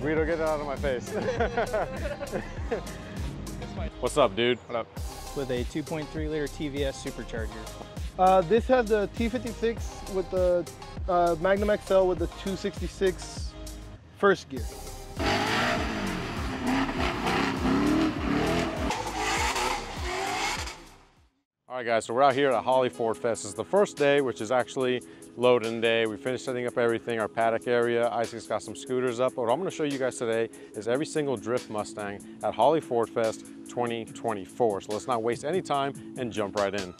Guido, get it out of my face. What's up, dude? What up? With a 2.3 liter TVS supercharger. Uh, this has the T56 with the uh, Magnum XL with the 266 first gear. All right, guys, so we're out here at Holley Ford Fest. It's the first day, which is actually loading day. We finished setting up everything, our paddock area. Isaac's got some scooters up. But what I'm gonna show you guys today is every single drift Mustang at Holley Ford Fest 2024. So let's not waste any time and jump right in.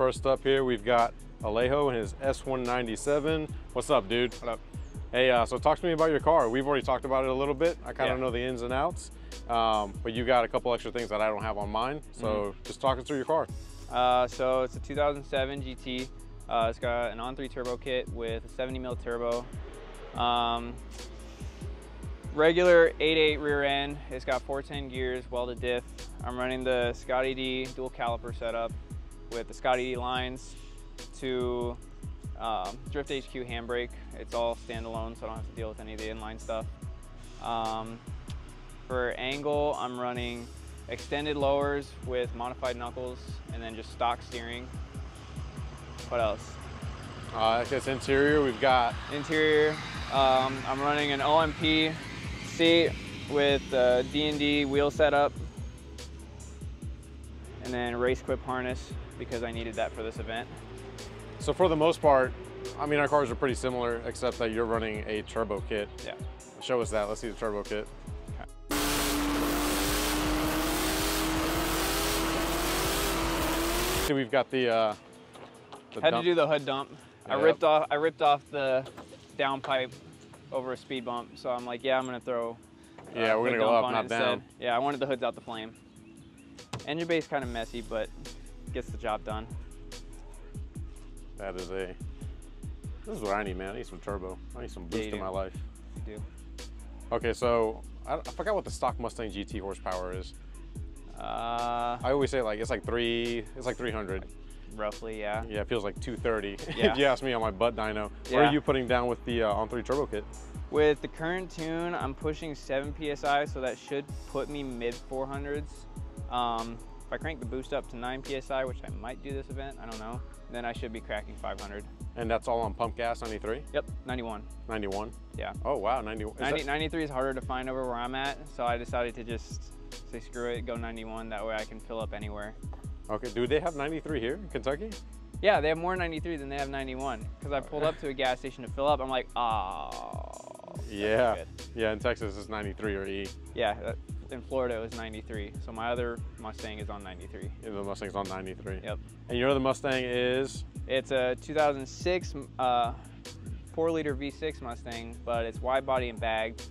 First up here, we've got Alejo and his S197. What's up, dude? What up? Hey, uh, so talk to me about your car. We've already talked about it a little bit. I kind of Yeah. know the ins and outs, um, but you got a couple extra things that I don't have on mine. So Mm-hmm. just talk us through your car. Uh, so it's a 2007 GT. Uh, it's got an on-3 turbo kit with a 70 mil turbo. Um, regular 8.8 rear end. It's got 410 gears, welded diff. I'm running the Scotty D dual caliper setup with the Scotty lines to um, Drift HQ handbrake. It's all standalone, so I don't have to deal with any of the inline stuff. Um, for angle, I'm running extended lowers with modified knuckles and then just stock steering. What else? Uh, I guess interior, we've got Interior, um, I'm running an OMP seat with D&D wheel setup and then RaceQuip harness because I needed that for this event. So for the most part, I mean, our cars are pretty similar, except that you're running a turbo kit. Yeah. Show us that. Let's see the turbo kit. See, we've got the. Uh, the Had dump- to do the hood dump. I ripped off I ripped off the downpipe over a speed bump, so I'm like, yeah, I'm gonna throw. uh, Yeah, we're gonna go up, not down. instead. Yeah, I wanted the hoods out the flame. Engine bay is kind of messy, but gets the job done. That is a. This is what I need, man. I need some turbo. I need some boost you in my life. You do. Okay, so I, I forgot what the stock Mustang GT horsepower is. Uh, I always say like it's like three. It's like 300. roughly, yeah. Yeah, it feels like 230. Yeah. if you ask me on my butt dyno, what are you putting down with the uh, on three turbo kit? With the current tune, I'm pushing 7 psi, so that should put me mid 400s. Um, if I crank the boost up to 9 psi, which I might do this event, I don't know, then I should be cracking 500. And that's all on pump gas 93, Yep, 91. 91. Yeah. Oh wow, 91. Is 90, 93 is harder to find over where I'm at, so I decided to just say screw it, go 91. That way I can fill up anywhere. Okay, do they have 93 here in Kentucky? Yeah, they have more 93 than they have 91. Because I pulled up to a gas station to fill up, I'm like, that's Yeah. Yeah, in Texas it's 93 or E. Yeah, that- in Florida it was 93. So my other Mustang is on 93. Yeah, the Mustang's on 93. Yep. And your other Mustang is It's a 2006 uh, 4 liter V6 Mustang, but it's wide body and bagged.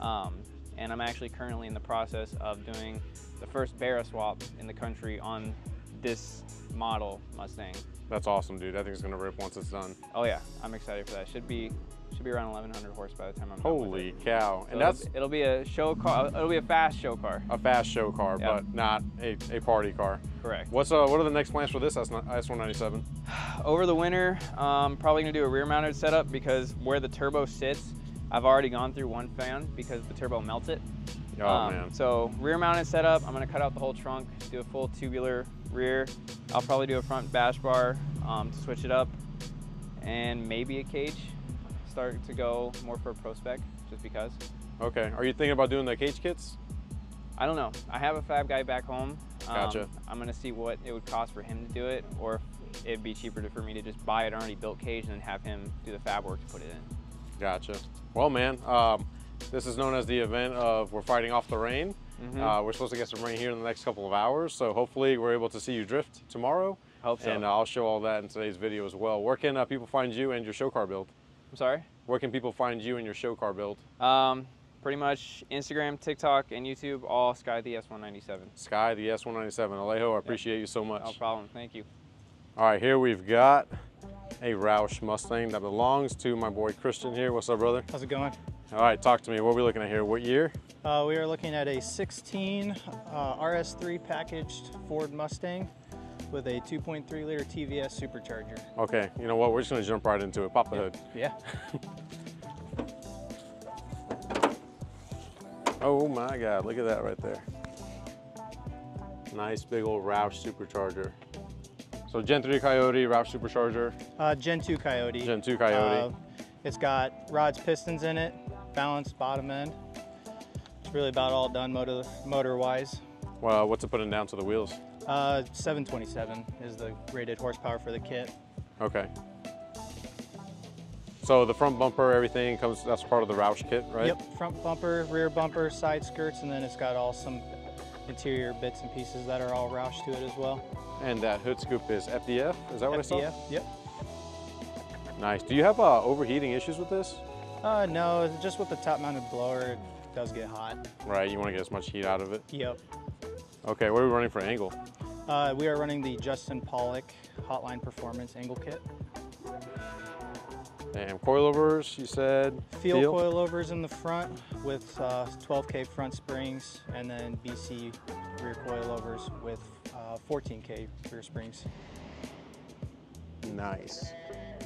Um, and I'm actually currently in the process of doing the first Barra swap in the country on this model Mustang. that's awesome, dude. I think it's gonna rip once it's done. Oh yeah, I'm excited for that. Should be should be around 1100 horse by the time I'm Holy cow! So And that's it'll, it'll be a show car. It'll be a fast show car. a fast show car, Yep. but not a, a party car. Correct. What's uh what are the next plans for this S S197? Over the winter, um, probably gonna do a rear mounted setup because where the turbo sits, I've already gone through one fan because the turbo melts it. Oh Um, man. So rear mounted setup, I'm gonna cut out the whole trunk, do a full tubular rear. I'll probably do a front bash bar um, to switch it up, and maybe a cage. Start to go more for a pro spec, just because. Okay. Are you thinking about doing the cage kits? I don't know. I have a fab guy back home. Um, Gotcha. I'm gonna see what it would cost for him to do it, or if it'd be cheaper to, for me to just buy an already built cage and then have him do the fab work to put it in. Gotcha. Well, man, um, this is known as the event of we're fighting off the rain. Mhm. Uh, we're supposed to get some rain here in the next couple of hours, so hopefully we're able to see you drift tomorrow. Hope so. And uh, I'll show all that in today's video as well. Where can uh, people find you and your show car build? I'm sorry. Where can people find you and your show car build? Um, pretty much Instagram, TikTok, and YouTube, all Sky the S197. Sky, the S197. Alejo, I appreciate you so much. No problem. Thank you. All right, here we've got a Roush Mustang that belongs to my boy Christian here. What's up, brother? How's it going? All right, talk to me. What are we looking at here? What year? Uh, we are looking at a 16 uh, RS3 packaged Ford Mustang with a 2.3 liter TVS supercharger. Okay, you know what? We're just gonna jump right into it. Pop the hood. Yeah. Oh my God, look at that right there. Nice big old Roush supercharger. So Gen 3 Coyote, Roush supercharger, Uh, Gen 2 Coyote. Gen 2 Coyote. Uh, it's got rods, pistons in it, balanced bottom end. It's really about all done motor motor wise. well, what's it putting down to the wheels? Uh, 727 is the rated horsepower for the kit. Okay. So the front bumper, everything comes, that's part of the Roush kit, right? Yep, front bumper, rear bumper, side skirts, and then it's got all some interior bits and pieces that are all Roush to it as well. And that hood scoop is FDF, is that what I saw? FDF, yep. Nice. Do you have uh, overheating issues with this? Uh, no, just with the top mounted blower, it does get hot. Right, you want to get as much heat out of it. Yep. Okay, what are we running for angle? Uh, we are running the Justin Pawlak Hotline Performance Angle Kit. And coilovers, you said? Feal coilovers in the front with uh, 12K front springs and then BC rear coilovers with uh, 14K rear springs. Nice.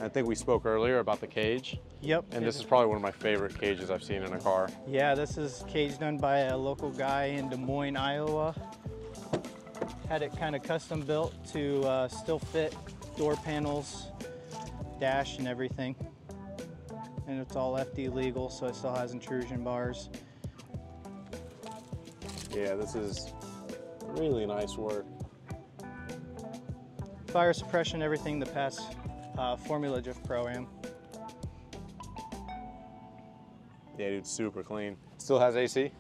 I think we spoke earlier about the cage, Yep. and this is probably one of my favorite cages I've seen in a car. Yeah, this is cage done by a local guy in Des Moines, Iowa. Had it kind of custom built to uh, still fit door panels, dash, and everything. And it's all FD legal, so it still has intrusion bars. Yeah, this is really nice work. Fire suppression, everything the pass uh, Formula Drift Pro Am. Yeah, dude, super clean. Still has AC?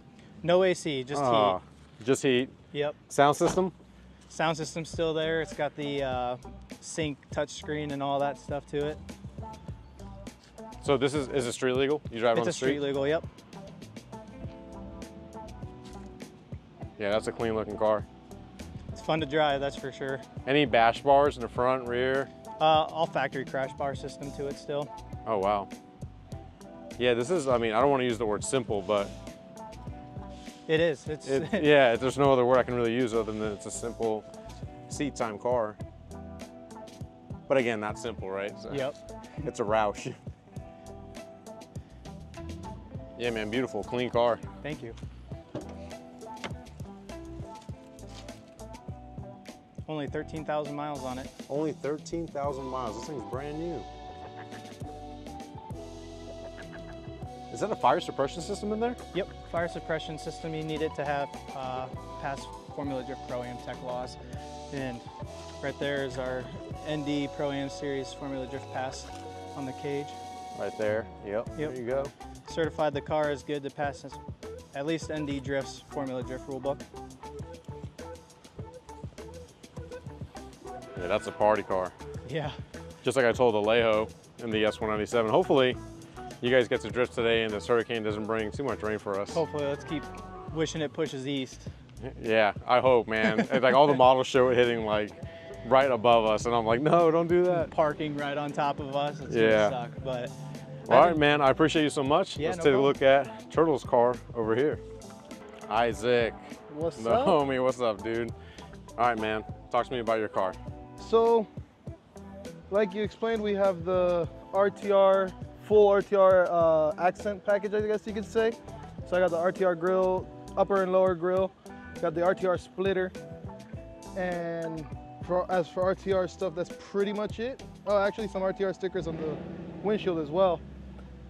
No AC, just heat. Just heat. Yep. Sound system? Sound system's still there. It's got the uh, sync touchscreen and all that stuff to it. So this is, is it street legal? You drive it on It's the a street legal, yep. Yeah, that's a clean looking car. It's fun to drive, that's for sure. Any bash bars in the front, rear? Uh, all factory crash bar system to it still. Oh, wow. Yeah, this is, I mean, I don't want to use the word simple, but It is. It's it, yeah, there's no other word I can really use other than it's a simple seat time car. But again, not simple, right? So yep. It's a Roush. Yeah, man, beautiful, clean car. Thank you. Only 13,000 miles on it. Only 13,000 miles. This thing's brand new. Is that a fire suppression system in there? Yep. Fire suppression system. You need it to have uh, pass Formula Drift Pro Am tech laws. And right there is our ND Pro Am Series Formula Drift Pass on the cage. Right there. Yep. Yep. There you go. Certified the car is good to pass this- at least ND Drift's Formula Drift rulebook. Yeah, that's a party car. Yeah. Just like I told Alejo in the S197. Hopefully, you guys get to drift today and this hurricane doesn't bring too much rain for us. Hopefully, let's keep wishing it pushes east. Yeah, I hope, man. And, like all the models show it hitting like right above us, and I'm like, no, don't do that. Parking right on top of us. It's Yeah. gonna suck, but All right, man. I appreciate you so much. Yeah, Let's no take a look at Turtle's car over here. Isaac, What's the up? homie. What's up, dude? All right, man. Talk to me about your car. So, like you explained, we have the RTR, full RTR uh, accent package, I guess you could say. So I got the RTR grill, upper and lower grill, got the RTR splitter, and for, as for RTR stuff, that's pretty much it. Oh, actually some RTR stickers on the windshield as well.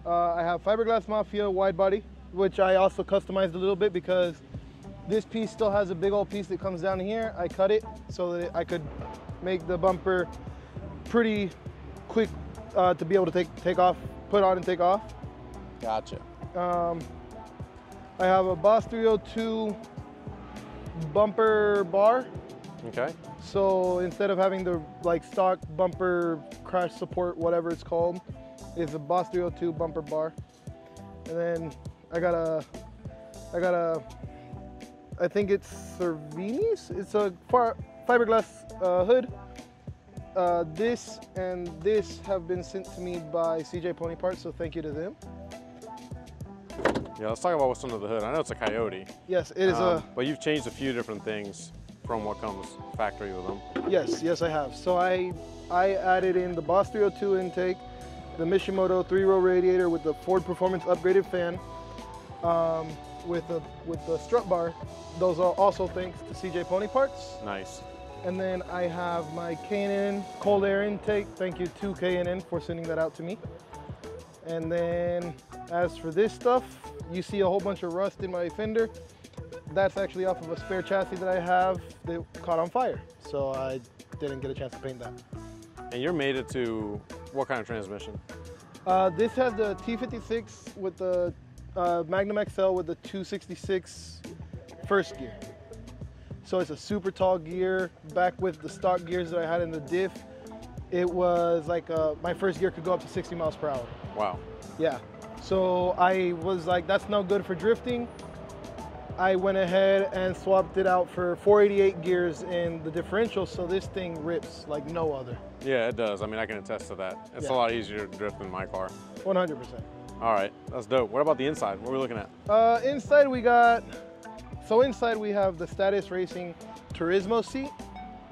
Uh, I have Fiberglass Mafia wide body, which I also customized a little bit because this piece still has a big old piece that comes down here. I cut it so that I could make the bumper pretty quick uh, to be able to take take off, put on and take off. Gotcha. Um, I have a Boss 302 bumper bar. Okay. So instead of having the like stock bumper crash support, whatever it's called, is a Boss 302 bumper bar. And then I got a, I got a, I think it's Cervini's. It's a far, fiberglass uh, hood. Uh, this and this have been sent to me by CJ Pony Parts, so thank you to them. Yeah, let's talk about what's under the hood. I know it's a Coyote, Yes, it is um, but you've changed a few different things from what comes factory with them. yes, yes I have. So I I added in the Boss 302 intake, the Mishimoto three-row radiator with the Ford Performance upgraded fan, um, with the with the strut bar. Those are also thanks to CJ Pony Parts. Nice. And then I have my K&N cold air intake. Thank you to K&N for sending that out to me. And then as for this stuff, you see a whole bunch of rust in my fender. That's actually off of a spare chassis that I have that caught on fire. So I didn't get a chance to paint that. And you're made it to what kind of transmission? Uh, this has the T56 with the uh, Magnum XL with the 266 first gear. So it's a super tall gear. Back with the stock gears that I had in the diff, it was like uh, my first gear could go up to 60 miles per hour. Wow. Yeah. So I was like, that's no good for drifting. I went ahead and swapped it out for 488 gears in the differential, so this thing rips like no other. Yeah, it does. I mean, I can attest to that. It's Yeah. a lot easier to drift than my car. 100%. All right, that's dope. What about the inside? What are we looking at? Uh, inside we got, so inside we have the Status Racing Turismo seat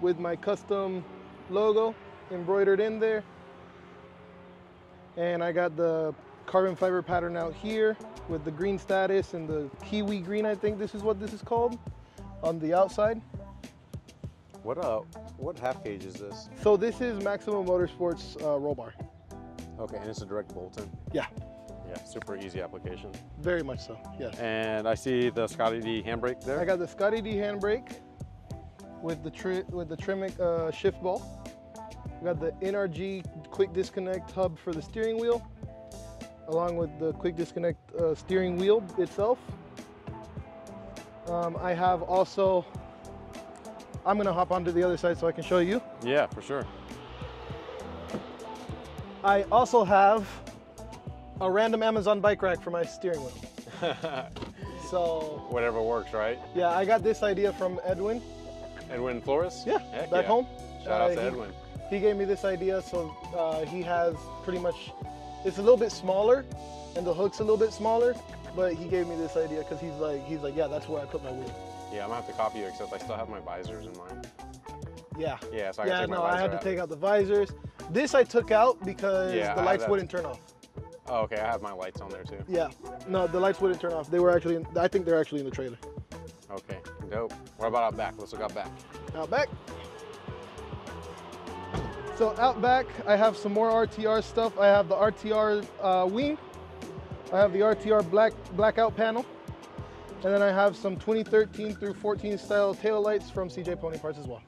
with my custom logo embroidered in there. And I got the carbon fiber pattern out here with the green status and the kiwi green, I think this is what this is called, on the outside. What uh, what half cage is this? So this is Maximum Motorsports uh, roll bar. Okay, and it's a direct bolt-on. Yeah, Yeah, super easy application. very much so, yes. And I see the Scotty D handbrake there. I got the Scotty D handbrake with the tri- with the Tremec uh, shift ball. I got the NRG quick disconnect hub for the steering wheel, along with the quick disconnect uh, steering wheel itself. Um, I have also. I'm gonna hop onto the other side so I can show you. yeah, for sure. I also have a random Amazon bike rack for my steering wheel. So Whatever works, right? yeah, I got this idea from Edwin. Edwin Flores? Yeah, Heck back yeah. home. Shout out Uh, to he- Edwin. He gave me this idea, so uh, he has pretty much. It's a little bit smaller, and the hook's a little bit smaller, but he gave me this idea because he's like, he's like, yeah, that's where I put my wheel. Yeah, I'm gonna have to copy you, except I still have my visors in mine. Yeah. Yeah, so I yeah, no, I had to out. take out the visors. This I took out because Yeah, the lights wouldn't turn off. Oh, okay, I have my lights on there too. Yeah, no, the lights wouldn't turn off. They were actually, in, I think they're actually in the trailer. Okay, dope. What about out back? Let's look out back. Out back. So out back, I have some more RTR stuff. I have the RTR uh, wing. I have the RTR black blackout panel. And then I have some 2013 through 14 style tail lights from CJ Pony Parts as well.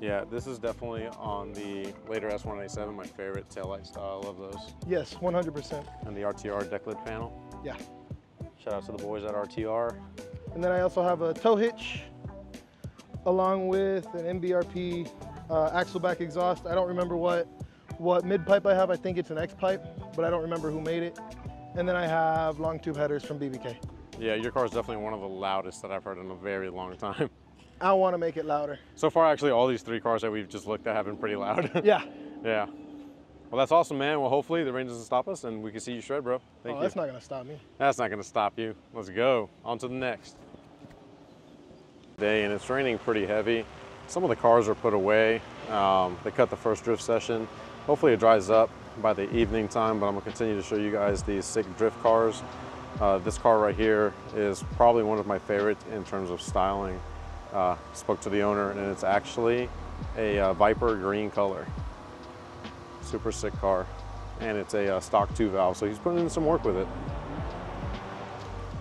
Yeah, this is definitely on the later S197, my favorite taillight style. I love those. Yes, 100%. And the RTR deck lid panel. Yeah. Shout out to the boys at RTR. And then I also have a tow hitch along with an MBRP uh, axle back exhaust. I don't remember what, what mid pipe I have. I think it's an X pipe, but I don't remember who made it. And then I have long tube headers from BBK. Yeah, your car is definitely one of the loudest that I've heard in a very long time. I want to make it louder. So far, actually, all these three cars that we've just looked at have been pretty loud. Yeah. yeah. Well, that's awesome, man. Well, hopefully the rain doesn't stop us and we can see you shred, bro. Thank oh, you. that's not gonna stop me. That's not going to stop you. Let's go. On to the next. Day, and it's raining pretty heavy. Some of the cars are put away. Um, they cut the first drift session. Hopefully it dries up by the evening time, but I'm going to continue to show you guys these sick drift cars. Uh, this car right here is probably one of my favorites in terms of styling. Uh, spoke to the owner, and it's actually a uh, Viper green color. Super sick car. And it's a uh, stock two valve, so he's putting in some work with it.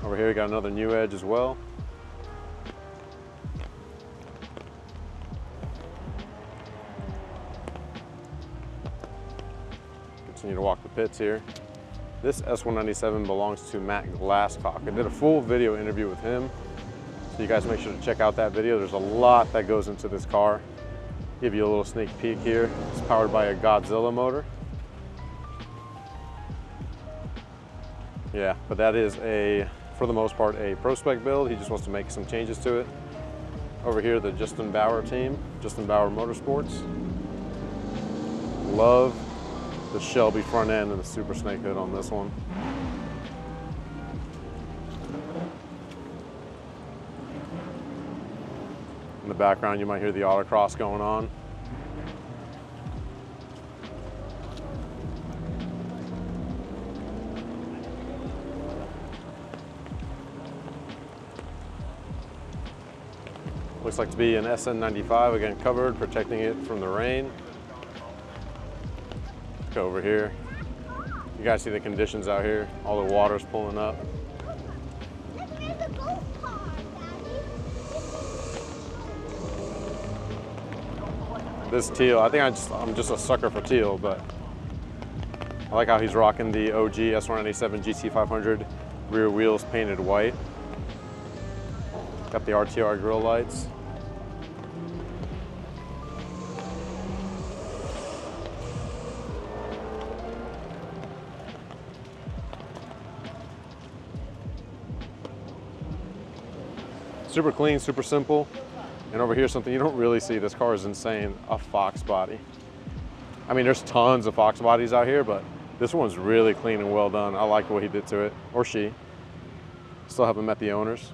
Over here we got another new edge as well. Continue to walk the pits here. This S197 belongs to Matt Glasscock. I did a full video interview with him. So you guys make sure to check out that video. There's a lot that goes into this car. Give you a little sneak peek here. It's powered by a Godzilla motor. Yeah, but that is a, for the most part, a pro spec build. He just wants to make some changes to it. Over here, the Justin Bauer team, Justin Bauer Motorsports. Love the Shelby front end and the Super Snake hood on this one. Background, you might hear the autocross going on. Looks like to be an SN95, again covered, protecting it from the rain. Go over here. You guys see the conditions out here. All the water's pulling up. This teal, I think I just, I'm just a sucker for teal, but I like how he's rocking the OG S197 GT500 rear wheels painted white. Got the RTR grill lights. Super clean, super simple. And over here, something you don't really see. This car is insane, a Fox body. I mean, there's tons of Fox bodies out here, but this one's really clean and well done. I like what he did to it, or she. Still haven't met the owners.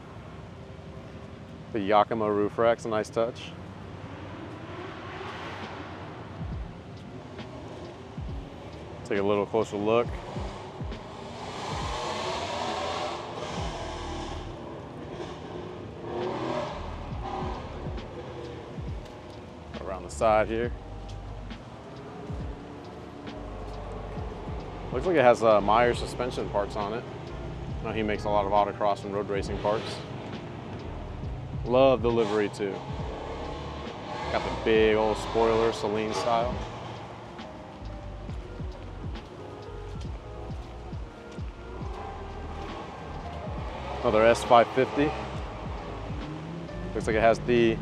The Yakima roof rack's a nice touch. Take a little closer look. Side here. Looks like it has uh, Meyer suspension parts on it. I know he makes a lot of autocross and road racing parts. Love the livery too. Got the big old spoiler, Saleen style. Another S550. Looks like it has the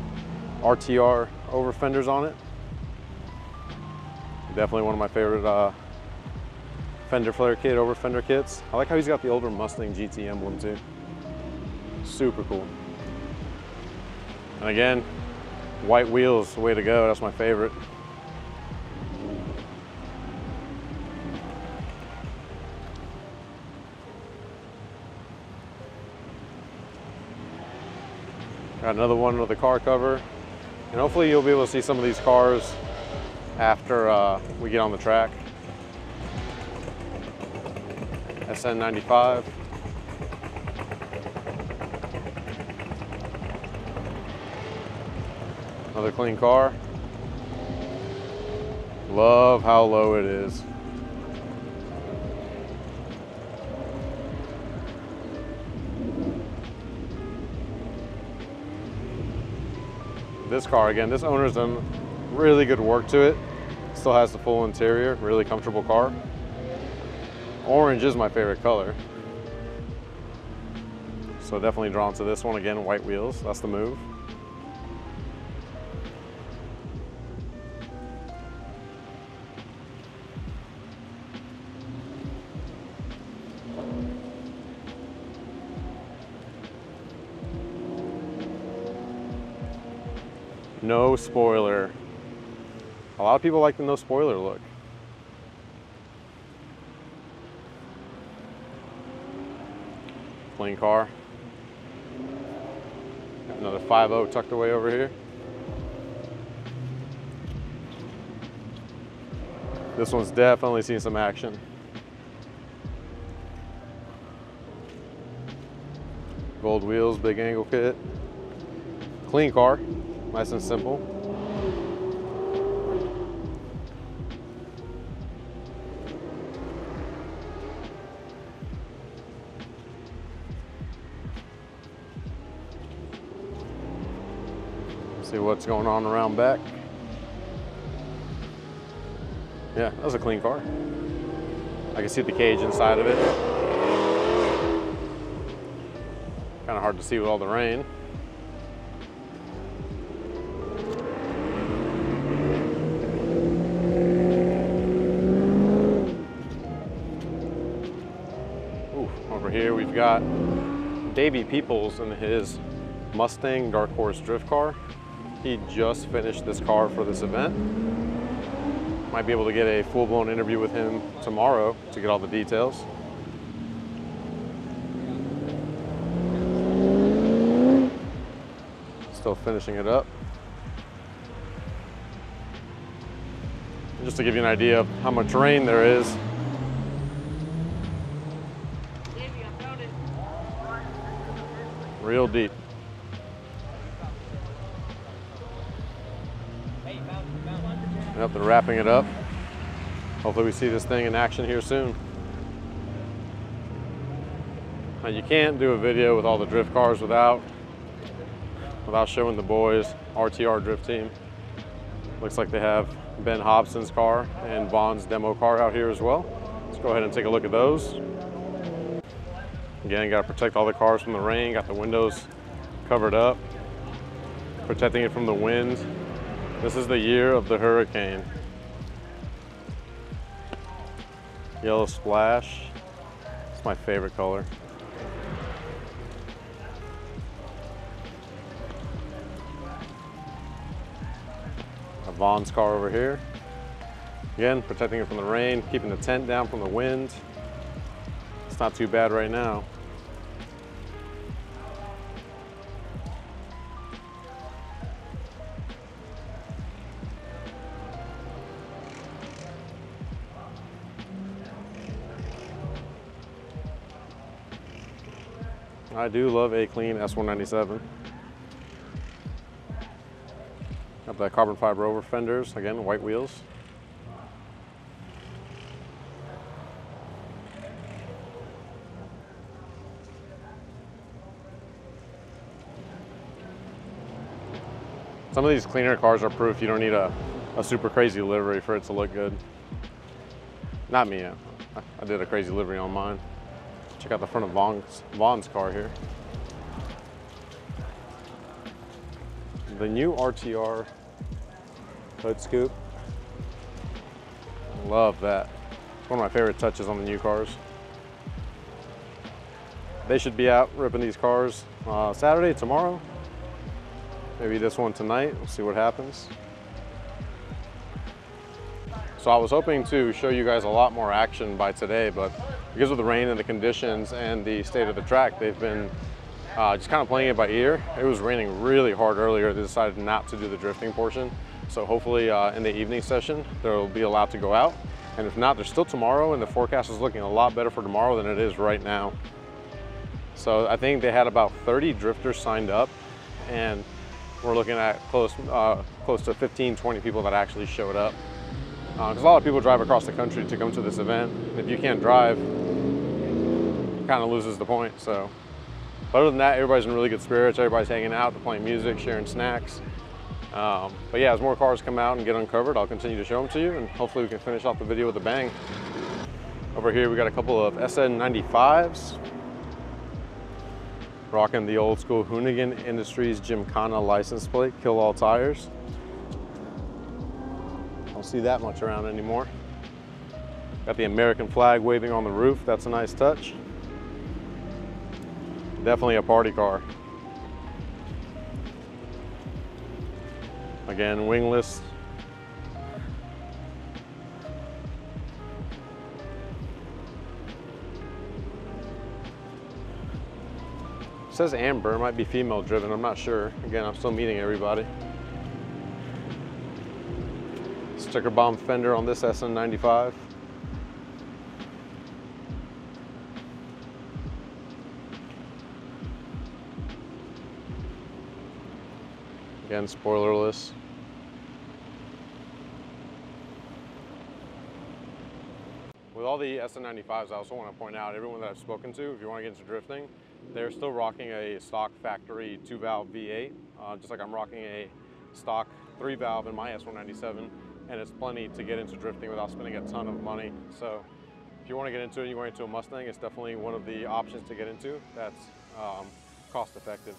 RTR over fenders on it. Definitely one of my favorite uh, fender flare kit over fender kits. I like how he's got the older Mustang GT emblem too. Super cool. And again, white wheels, way to go. That's my favorite. Got another one with the car cover. And hopefully you'll be able to see some of these cars after uh, we get on the track. SN95. Another clean car. Love how low it is. This car, again, this owner's done really good work to it. Still has the full interior, really comfortable car. Orange is my favorite color. So definitely drawn to this one again, white wheels, that's the move. No spoiler. A lot of people like the no spoiler look. Clean car. Got another 5.0 tucked away over here. This one's definitely seen some action. Gold wheels, big angle kit. Clean car, nice and simple. See what's going on around back. Yeah, that was a clean car. I can see the cage inside of it. Kind of hard to see with all the rain. Got Davey Peoples in his Mustang Dark Horse drift car. He just finished this car for this event. Might be able to get a full-blown interview with him tomorrow to get all the details. Still finishing it up. Just to give you an idea of how much rain there is. Real deep. Yep, they're wrapping it up. Hopefully we see this thing in action here soon. Now you can't do a video with all the drift cars without without showing the boys RTR drift team. Looks like they have Ben Hobson's car and Vaughn's demo car out here as well. Let's go ahead and take a look at those. Again, got to protect all the cars from the rain, got the windows covered up, protecting it from the wind. This is the year of the hurricane. Yellow splash. It's my favorite color. A Vaughn's car over here. Again, protecting it from the rain, keeping the tent down from the wind. It's not too bad right now. I do love a clean S197. Got the carbon fiber over fenders, again, white wheels. Some of these cleaner cars are proof you don't need a, a super crazy livery for it to look good. Not me, I did a crazy livery on mine. Check out the front of Vaughn's, Vaughn's car here. The new RTR hood scoop. Love that. It's one of my favorite touches on the new cars. They should be out ripping these cars uh, Saturday, tomorrow. Maybe this one tonight. We'll see what happens. So I was hoping to show you guys a lot more action by today, but because of the rain and the conditions and the state of the track, they've been uh, just kind of playing it by ear. It was raining really hard earlier. They decided not to do the drifting portion. So hopefully uh, in the evening session, they'll be allowed to go out. And if not, there's still tomorrow and the forecast is looking a lot better for tomorrow than it is right now. So I think they had about 30 drifters signed up and we're looking at close, uh, close to 15, 20 people that actually showed up. Because uh, a lot of people drive across the country to come to this event. If you can't drive, kind of loses the point. So, but other than that, everybody's in really good spirits. Everybody's hanging out, playing music, sharing snacks. Um, but yeah, as more cars come out and get uncovered, I'll continue to show them to you, and hopefully we can finish off the video with a bang. Over here, we got a couple of SN95s. Rocking the old school Hoonigan Industries Gymkhana license plate, kill all tires. Don't see that much around anymore. Got the American flag waving on the roof. That's a nice touch. Definitely a party car. Again, wingless. It says Amber, might be female driven, I'm not sure. Again, I'm still meeting everybody. Sticker bomb fender on this SN95. Again, spoilerless. With all the SN95s, I also want to point out, everyone that I've spoken to, if you want to get into drifting, they're still rocking a stock factory two valve V8, uh, just like I'm rocking a stock three valve in my S197, and it's plenty to get into drifting without spending a ton of money. So if you want to get into it, you want into a Mustang, it's definitely one of the options to get into that's um, cost effective.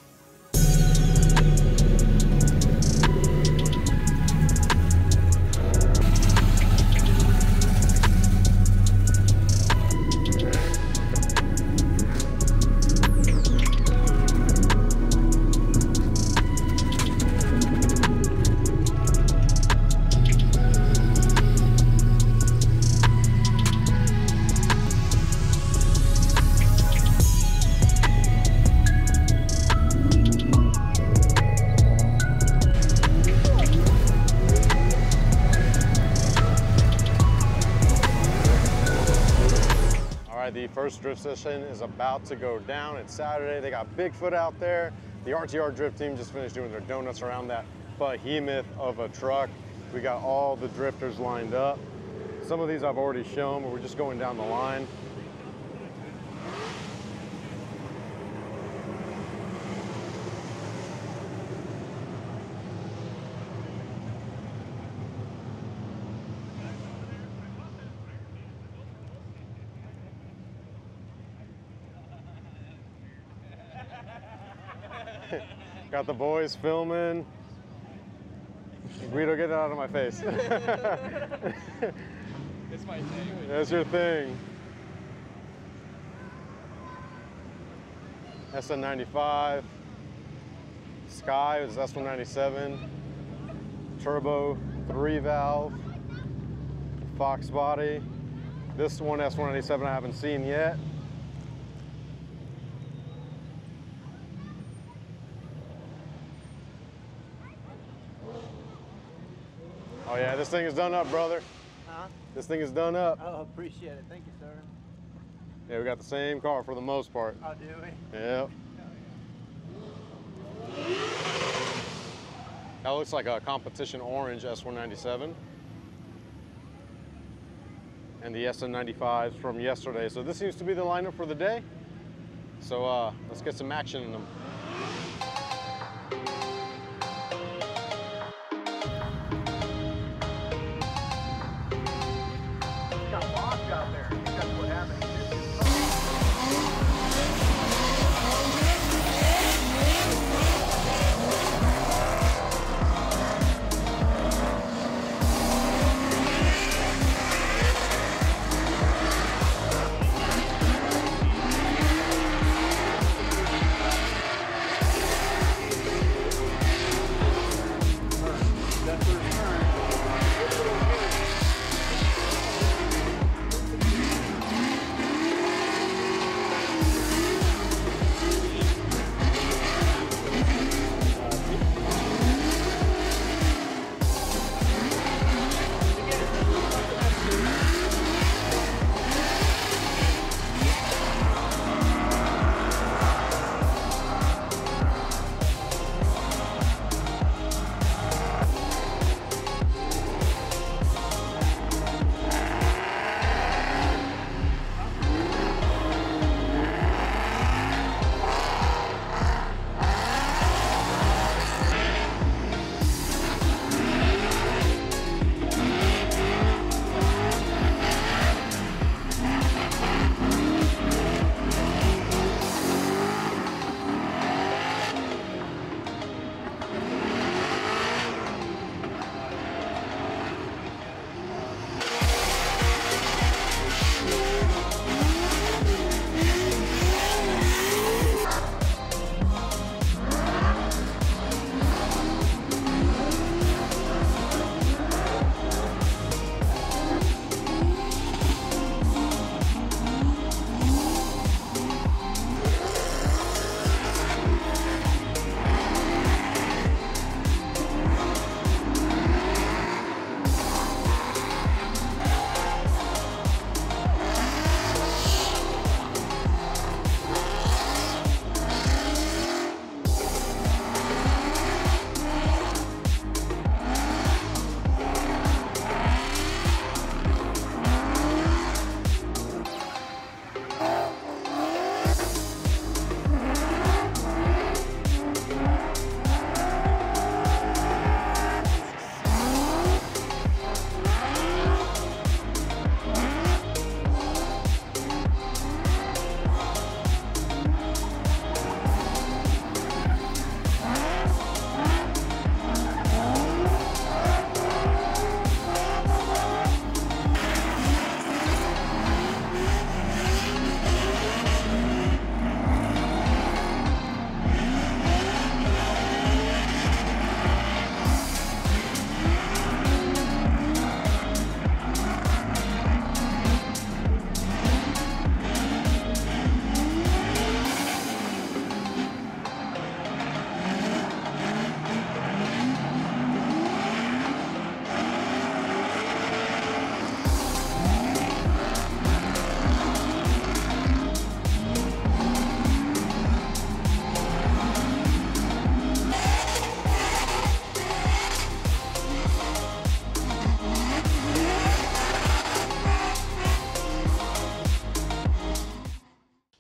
Session is about to go down. It's Saturday. They got Bigfoot out there. The RTR drift team just finished doing their donuts around that behemoth of a truck. We got all the drifters lined up. Some of these I've already shown, but we're just going down the line. Got the boys filming. Guido, get that out of my face. It's my thing. That's your thing. SN95. Sky is S197. Turbo 3 valve. Fox body. This one S197 I haven't seen yet. Oh yeah, this thing is done up, brother. Huh? This thing is done up. Oh, appreciate it. Thank you, sir. Yeah, we got the same car for the most part. Oh, do we? Yep. That looks like a competition orange S197. And the SN95s from yesterday. So this seems to be the lineup for the day. So uh, let's get some action in them.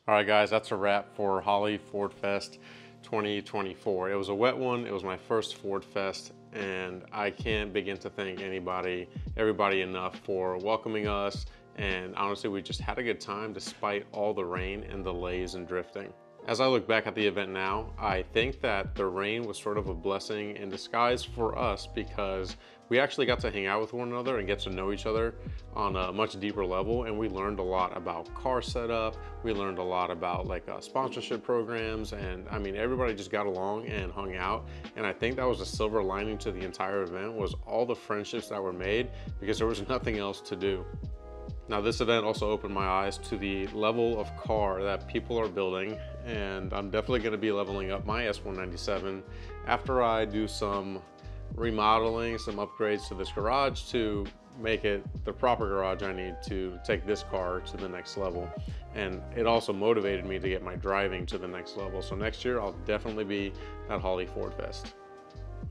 Right, guys, that's a wrap for Holley Ford Fest 2024. It was a wet one. It was my first Ford Fest, and I can't begin to thank anybody, everybody enough for welcoming us. And honestly, we just had a good time despite all the rain and delays and drifting. As I look back at the event now, I think that the rain was sort of a blessing in disguise for us because we actually got to hang out with one another and get to know each other on a much deeper level and we learned a lot about car setup. We learned a lot about like uh, sponsorship programs and i mean everybody just got along and hung out and i think that was a silver lining to the entire event was all the friendships that were made because there was nothing else to do. Now this event also opened my eyes to the level of car that people are building and I'm definitely going to be leveling up my S197 after I do some remodeling, some upgrades to this garage to make it the proper garage I need to take this car to the next level. And it also motivated me to get my driving to the next level. So next year I'll definitely be at Holley Ford Fest.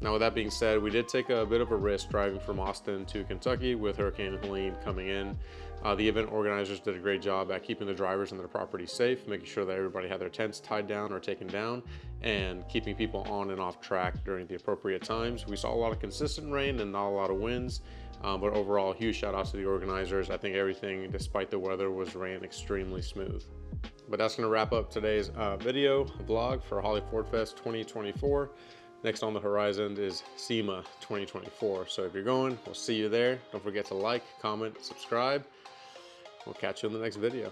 Now with that being said, we did take a bit of a risk driving from Austin to Kentucky with Hurricane Helene coming in. Uh, the event organizers did a great job at keeping the drivers and their property safe, making sure that everybody had their tents tied down or taken down, and keeping people on and off track during the appropriate times. We saw a lot of consistent rain and not a lot of winds, um, but overall, huge shout outs to the organizers. I think everything, despite the weather, was ran extremely smooth. But that's going to wrap up today's uh, video vlog for Holley Ford Fest 2024. Next on the horizon is SEMA 2024. So if you're going, we'll see you there. Don't forget to like, comment, subscribe. We'll catch you in the next video.